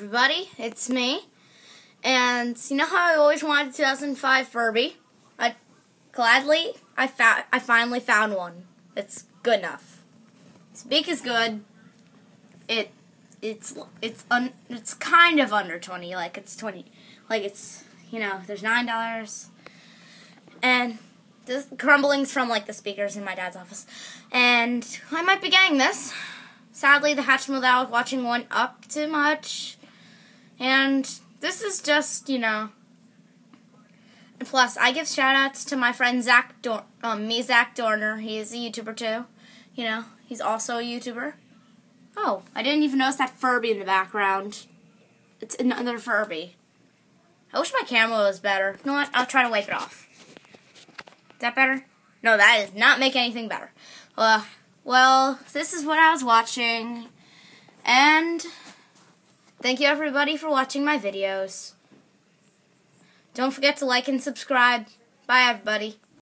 Everybody, it's me. And you know how I always wanted a 2005 Furby? I gladly I found I finally found one. It's good enough. Speak is good. It it's it's un, it's kind of under 20, like it's 20 like it's you know, there's $9 and the crumblings from like the speakers in my dad's office. And I might be getting this. Sadly, the Hatchimal that I was watching went up too much. And this is just, you know. And plus, I give shout outs to my friend Zach, Dor- um, me, Zach Dorner. He is a YouTuber too. You know, he's also a YouTuber. Oh, I didn't even notice that Furby in the background. It's another Furby. I wish my camera was better. You know what? I'll try to wipe it off. Is that better? No, that does not make anything better. Uh, well, this is what I was watching. And Thank you everybody for watching my videos. Don't forget to like and subscribe. Bye everybody.